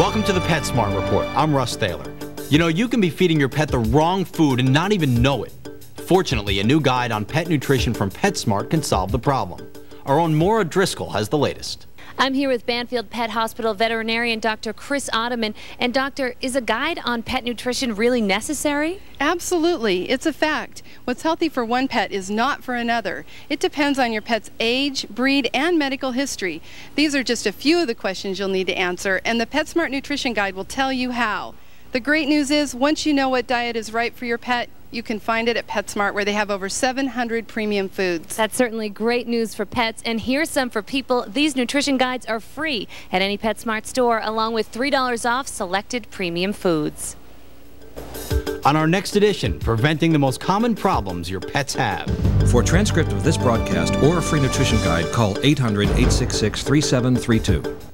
Welcome to the PetSmart Report. I'm Russ Thaler. You know, you can be feeding your pet the wrong food and not even know it. Fortunately, a new guide on pet nutrition from PetSmart can solve the problem. Our own Maura Driscoll has the latest. I'm here with Banfield Pet Hospital veterinarian Dr. Chris Ottoman. And doctor, is a guide on pet nutrition really necessary? Absolutely. It's a fact. What's healthy for one pet is not for another. It depends on your pet's age, breed, and medical history. These are just a few of the questions you'll need to answer, and the PetSmart Nutrition Guide will tell you how. The great news is, once you know what diet is right for your pet, you can find it at PetSmart where they have over 700 premium foods. That's certainly great news for pets. And here's some for people. These nutrition guides are free at any PetSmart store along with $3 off selected premium foods. On our next edition, preventing the most common problems your pets have. For a transcript of this broadcast or a free nutrition guide, call 800 866 3732.